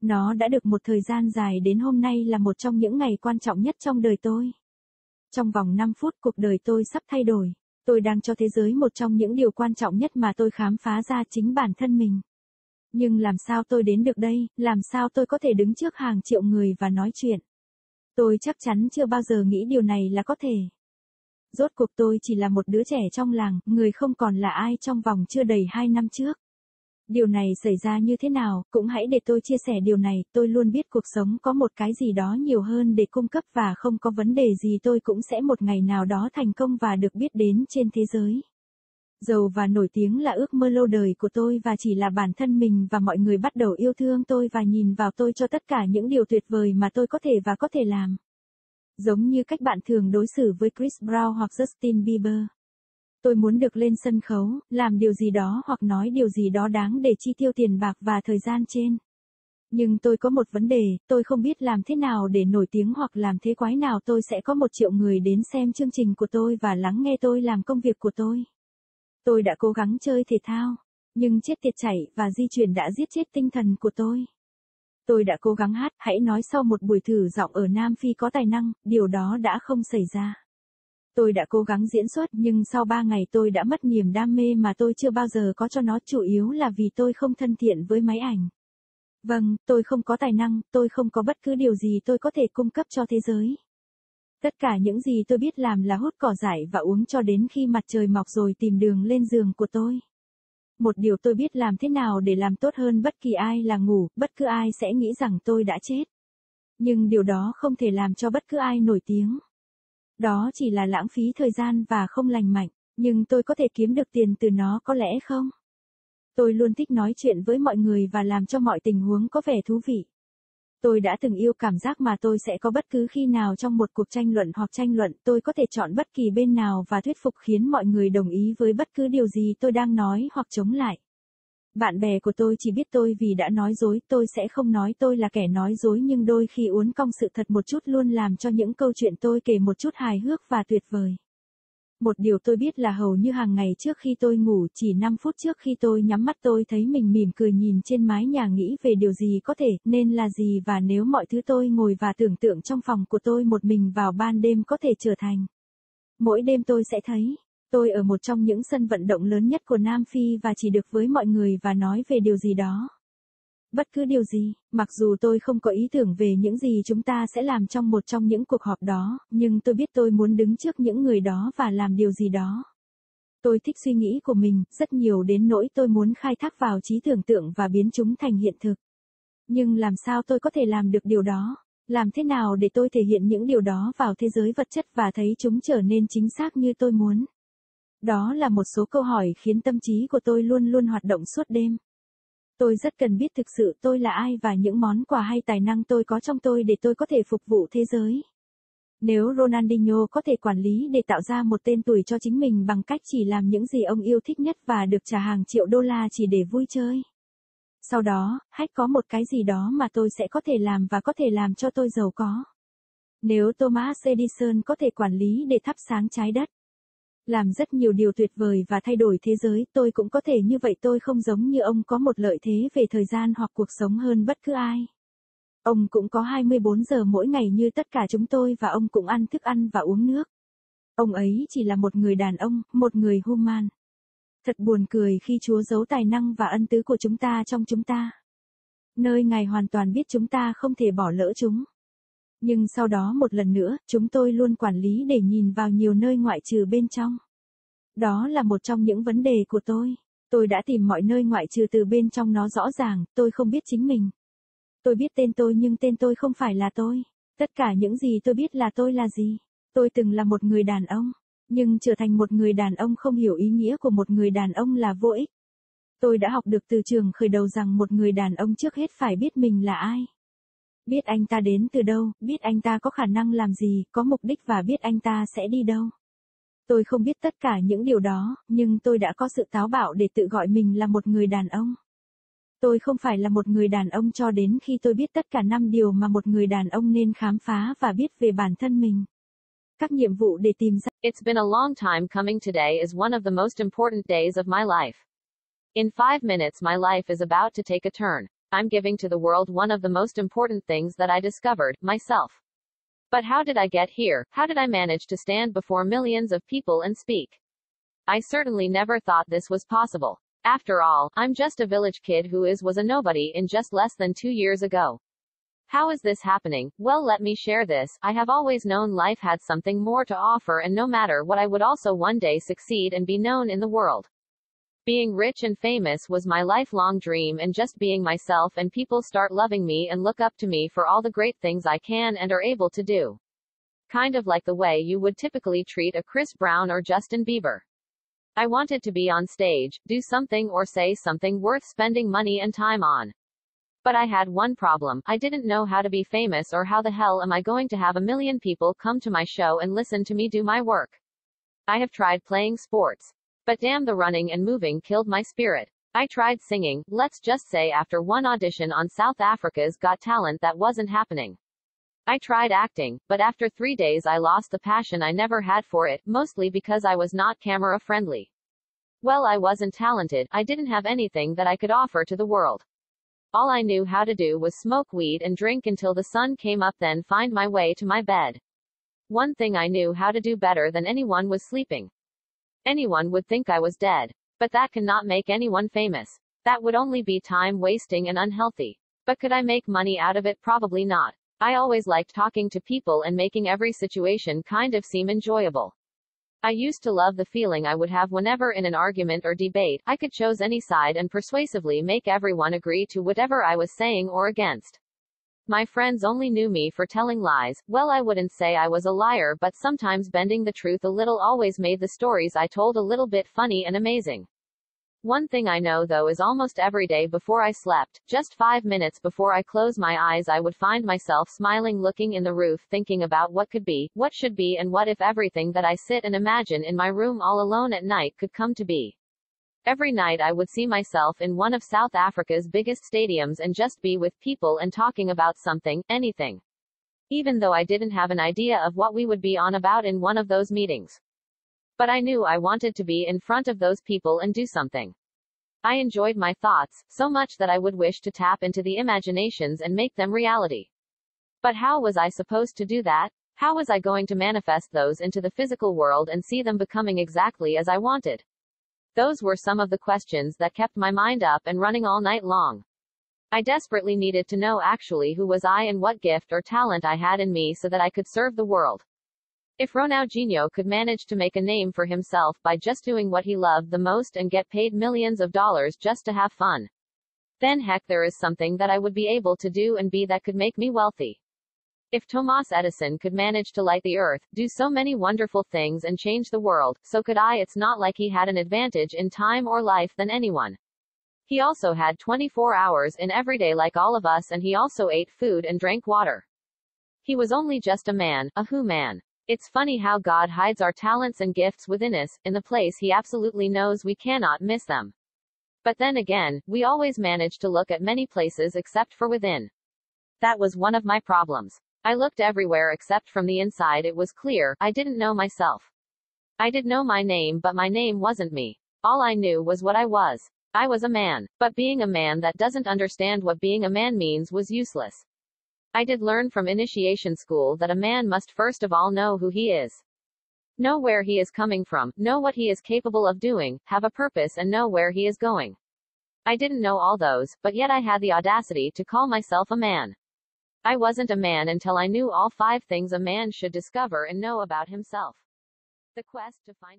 Nó đã được một thời gian dài đến hôm nay là một trong những ngày quan trọng nhất trong đời tôi. Trong vòng 5 phút cuộc đời tôi sắp thay đổi. Tôi đang cho thế giới một trong những điều quan trọng nhất mà tôi khám phá ra chính bản thân mình. Nhưng làm sao tôi đến được đây, làm sao tôi có thể đứng trước hàng triệu người và nói chuyện. Tôi chắc chắn chưa bao giờ nghĩ điều này là có thể. Rốt cuộc tôi chỉ là một đứa trẻ trong làng, người không còn là ai trong vòng chưa đầy hai năm trước. Điều này xảy ra như thế nào, cũng hãy để tôi chia sẻ điều này, tôi luôn biết cuộc sống có một cái gì đó nhiều hơn để cung cấp và không có vấn đề gì tôi cũng sẽ một ngày nào đó thành công và được biết đến trên thế giới. Giàu và nổi tiếng là ước mơ lâu đời của tôi và chỉ là bản thân mình và mọi người bắt đầu yêu thương tôi và nhìn vào tôi cho tất cả những điều tuyệt vời mà tôi có thể và có thể làm. Giống như cách bạn thường đối xử với Chris Brown hoặc Justin Bieber. Tôi muốn được lên sân khấu, làm điều gì đó hoặc nói điều gì đó đáng để chi tiêu tiền bạc và thời gian trên. Nhưng tôi có một vấn đề, tôi không biết làm thế nào để nổi tiếng hoặc làm thế quái nào tôi sẽ có một triệu người đến xem chương trình của tôi và lắng nghe tôi làm công việc của tôi. Tôi đã cố gắng chơi thể thao, nhưng chết tiệt chảy và di chuyển đã giết chết tinh thần của tôi. Tôi đã cố gắng hát, hãy nói sau một buổi thử giọng ở Nam Phi có tài năng, điều đó đã không xảy ra. Tôi đã cố gắng diễn xuất nhưng sau 3 ngày tôi đã mất niềm đam mê mà tôi chưa bao giờ có cho nó chủ yếu là vì tôi không thân thiện với máy ảnh. Vâng, tôi không có tài năng, tôi không có bất cứ điều gì tôi có thể cung cấp cho thế giới. Tất cả những gì tôi biết làm là hút cỏ dại và uống cho đến khi mặt trời mọc rồi tìm đường lên giường của tôi. Một điều tôi biết làm thế nào để làm tốt hơn bất kỳ ai là ngủ, bất cứ ai sẽ nghĩ rằng tôi đã chết. Nhưng điều đó không thể làm cho bất cứ ai nổi tiếng. Đó chỉ là lãng phí thời gian và không lành mạnh, nhưng tôi có thể kiếm được tiền từ nó có lẽ không? Tôi luôn thích nói chuyện với mọi người và làm cho mọi tình huống có vẻ thú vị. Tôi đã từng yêu cảm giác mà tôi sẽ có bất cứ khi nào trong một cuộc tranh luận hoặc tranh luận, tôi có thể chọn bất kỳ bên nào và thuyết phục khiến mọi người đồng ý với bất cứ điều gì tôi đang nói hoặc chống lại. Bạn bè của tôi chỉ biết tôi vì đã nói dối, tôi sẽ không nói tôi là kẻ nói dối nhưng đôi khi uốn cong sự thật một chút luôn làm cho những câu chuyện tôi kể một chút hài hước và tuyệt vời. Một điều tôi biết là hầu như hàng ngày trước khi tôi ngủ, chỉ 5 phút trước khi tôi nhắm mắt tôi thấy mình mỉm cười nhìn trên mái nhà nghĩ về điều gì có thể, nên là gì và nếu mọi thứ tôi ngồi và tưởng tượng trong phòng của tôi một mình vào ban đêm có thể trở thành. Mỗi đêm tôi sẽ thấy, tôi ở một trong những sân vận động lớn nhất của Nam Phi và chỉ được với mọi người và nói về điều gì đó. Bất cứ điều gì, mặc dù tôi không có ý tưởng về những gì chúng ta sẽ làm trong một trong những cuộc họp đó, nhưng tôi biết tôi muốn đứng trước những người đó và làm điều gì đó. Tôi thích suy nghĩ của mình, rất nhiều đến nỗi tôi muốn khai thác vào trí tưởng tượng và biến chúng thành hiện thực. Nhưng làm sao tôi có thể làm được điều đó? Làm thế nào để tôi thể hiện những điều đó vào thế giới vật chất và thấy chúng trở nên chính xác như tôi muốn? Đó là một số câu hỏi khiến tâm trí của tôi luôn luôn hoạt động suốt đêm. Tôi rất cần biết thực sự tôi là ai và những món quà hay tài năng tôi có trong tôi để tôi có thể phục vụ thế giới. Nếu Ronaldinho có thể quản lý để tạo ra một tên tuổi cho chính mình bằng cách chỉ làm những gì ông yêu thích nhất và được trả hàng triệu đô la chỉ để vui chơi. Sau đó, hãy có một cái gì đó mà tôi sẽ có thể làm và có thể làm cho tôi giàu có. Nếu Thomas Edison có thể quản lý để thắp sáng trái đất, làm rất nhiều điều tuyệt vời và thay đổi thế giới, tôi cũng có thể như vậy tôi không giống như ông có một lợi thế về thời gian hoặc cuộc sống hơn bất cứ ai. Ông cũng có 24 giờ mỗi ngày như tất cả chúng tôi và ông cũng ăn thức ăn và uống nước. Ông ấy chỉ là một người đàn ông, một người human. Thật buồn cười khi Chúa giấu tài năng và ân tứ của chúng ta trong chúng ta. Nơi Ngài hoàn toàn biết chúng ta không thể bỏ lỡ chúng. Nhưng sau đó một lần nữa, chúng tôi luôn quản lý để nhìn vào nhiều nơi ngoại trừ bên trong. Đó là một trong những vấn đề của tôi. Tôi đã tìm mọi nơi ngoại trừ từ bên trong nó rõ ràng, tôi không biết chính mình. Tôi biết tên tôi nhưng tên tôi không phải là tôi. Tất cả những gì tôi biết là tôi là gì. Tôi từng là một người đàn ông, nhưng trở thành một người đàn ông không hiểu ý nghĩa của một người đàn ông là vô ích. Tôi đã học được từ trường khởi đầu rằng một người đàn ông trước hết phải biết mình là ai. Biết anh ta đến từ đâu, biết anh ta có khả năng làm gì, có mục đích và biết anh ta sẽ đi đâu. Tôi không biết tất cả những điều đó, nhưng tôi đã có sự táo bạo để tự gọi mình là một người đàn ông. Tôi không phải là một người đàn ông cho đến khi tôi biết tất cả năm điều mà một người đàn ông nên khám phá và biết về bản thân mình. Các nhiệm vụ để tìm ra. It's been a long time coming today is one of the most important days of my life. In five minutes my life is about to take a turn. I'm giving to the world one of the most important things that I discovered, myself. But how did I get here? How did I manage to stand before millions of people and speak? I certainly never thought this was possible. After all, I'm just a village kid who is was a nobody in just less than two years ago. How is this happening? Well, let me share this. I have always known life had something more to offer and no matter what I would also one day succeed and be known in the world. Being rich and famous was my lifelong dream and just being myself and people start loving me and look up to me for all the great things I can and are able to do. Kind of like the way you would typically treat a Chris Brown or Justin Bieber. I wanted to be on stage, do something or say something worth spending money and time on. But I had one problem. I didn't know how to be famous or how the hell am I going to have a million people come to my show and listen to me do my work. I have tried playing sports. But damn the running and moving killed my spirit. I tried singing, let's just say after one audition on South Africa's Got Talent that wasn't happening. I tried acting, but after three days I lost the passion I never had for it, mostly because I was not camera friendly. Well, I wasn't talented, I didn't have anything that I could offer to the world. All I knew how to do was smoke weed and drink until the sun came up then find my way to my bed. One thing I knew how to do better than anyone was sleeping. Anyone would think I was dead. But that cannot make anyone famous. That would only be time wasting and unhealthy. But could I make money out of it? Probably not. I always liked talking to people and making every situation kind of seem enjoyable. I used to love the feeling I would have whenever in an argument or debate, I could choose any side and persuasively make everyone agree to whatever I was saying or against. My friends only knew me for telling lies. Well, I wouldn't say I was a liar, but sometimes bending the truth a little always made the stories I told a little bit funny and amazing. One thing I know though is almost every day before I slept, just five minutes before I close my eyes I would find myself smiling looking in the roof thinking about what could be, what should be and what if everything that I sit and imagine in my room all alone at night could come to be. Every night I would see myself in one of South Africa's biggest stadiums and just be with people and talking about something, anything. Even though I didn't have an idea of what we would be on about in one of those meetings. But I knew I wanted to be in front of those people and do something. I enjoyed my thoughts, so much that I would wish to tap into the imaginations and make them reality. But how was I supposed to do that? How was I going to manifest those into the physical world and see them becoming exactly as I wanted? Those were some of the questions that kept my mind up and running all night long. I desperately needed to know actually who was I and what gift or talent I had in me so that I could serve the world. If Ronaldinho could manage to make a name for himself by just doing what he loved the most and get paid millions of dollars just to have fun, then heck there is something that I would be able to do and be that could make me wealthy. If Thomas Edison could manage to light the earth, do so many wonderful things and change the world, so could I. It's not like he had an advantage in time or life than anyone. He also had 24 hours in every day like all of us and he also ate food and drank water. He was only just a man, a who man. It's funny how God hides our talents and gifts within us, in the place He absolutely knows we cannot miss them. But then again, we always manage to look at many places except for within. That was one of my problems. I looked everywhere except from the inside it was clear, I didn't know myself. I did know my name but my name wasn't me. All I knew was what I was. I was a man. But being a man that doesn't understand what being a man means was useless. I did learn from initiation school that a man must first of all know who he is. Know where he is coming from, know what he is capable of doing, have a purpose and know where he is going. I didn't know all those, but yet I had the audacity to call myself a man. I wasn't a man until I knew all five things a man should discover and know about himself. The quest to find